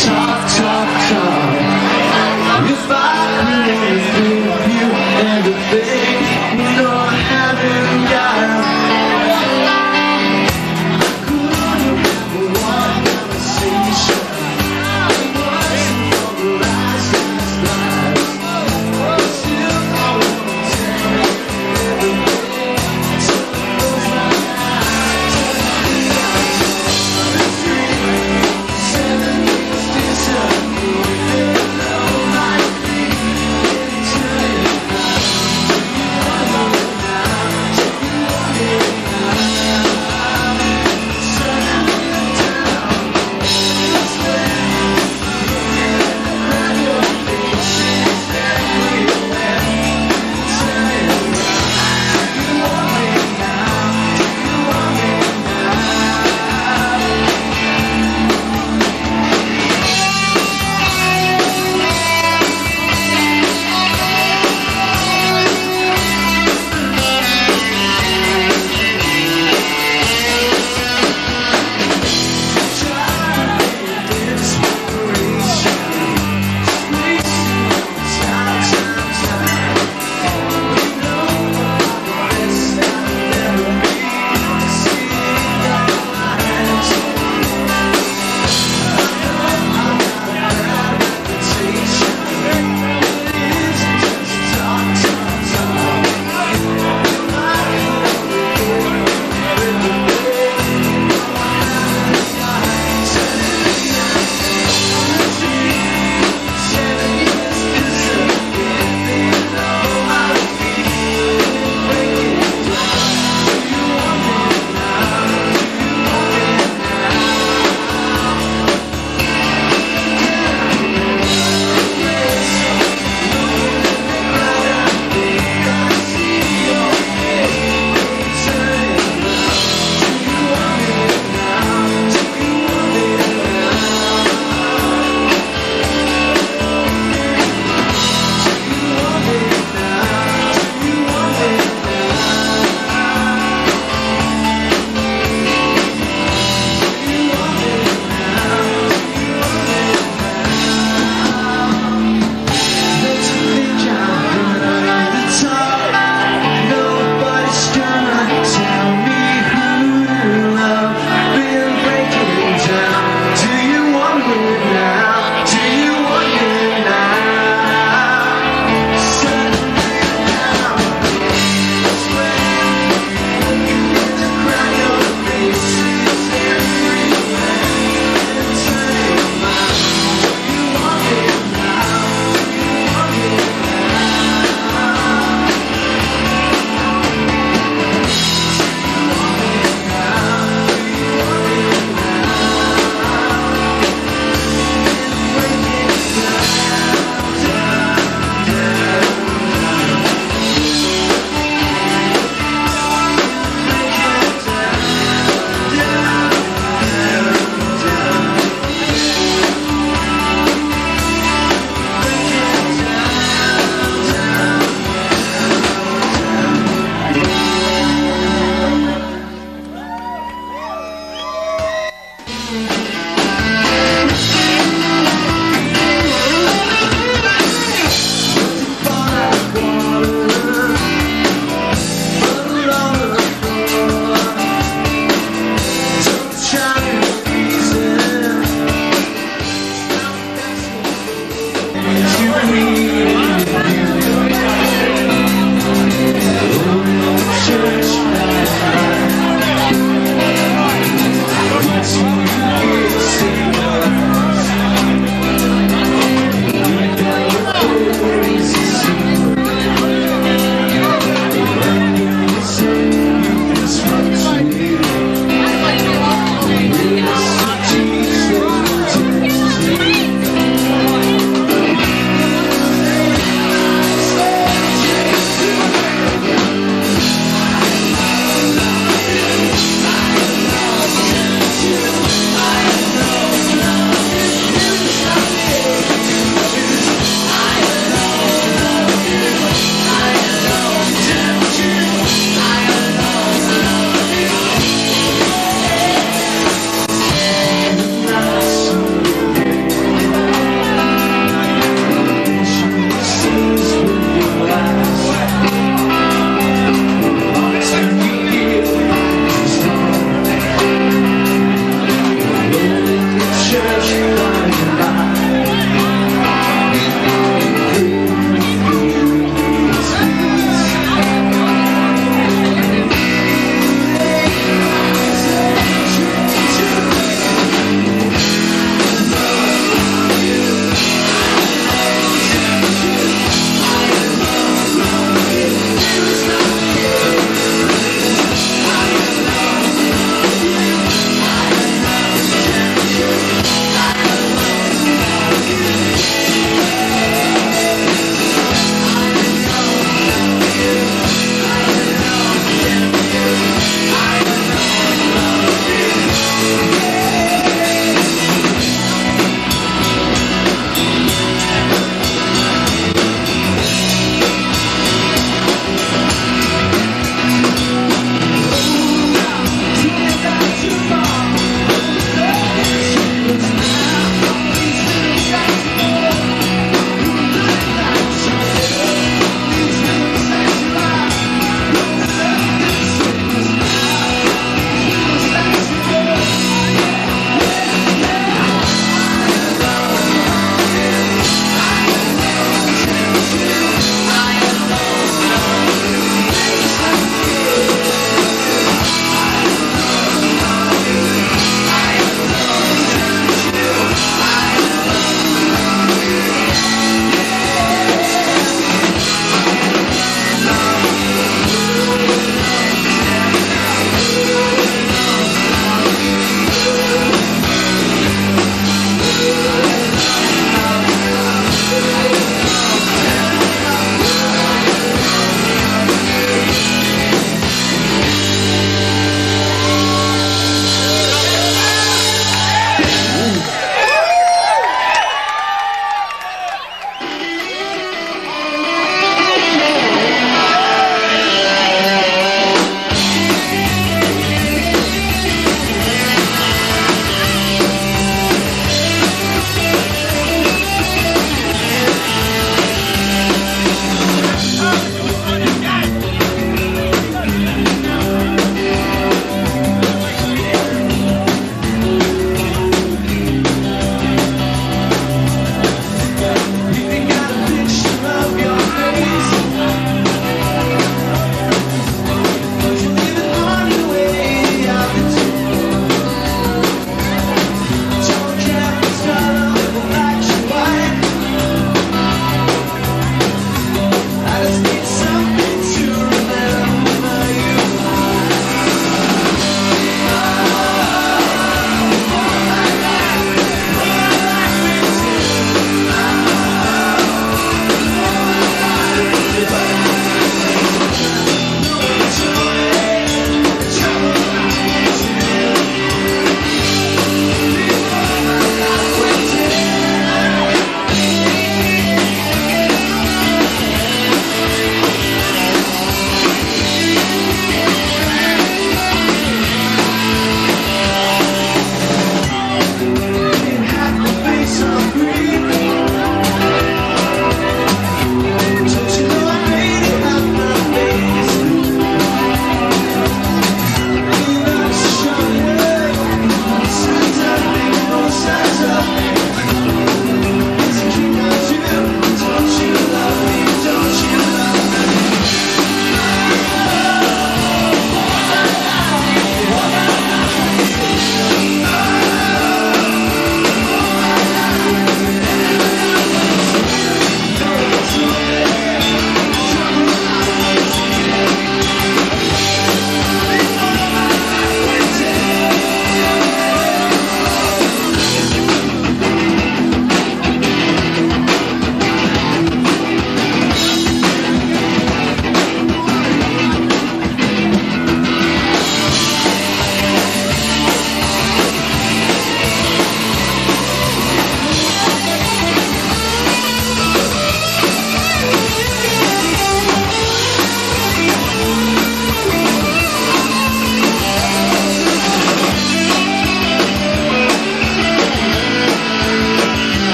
sorry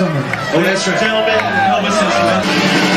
Oh, that's right. Gentlemen,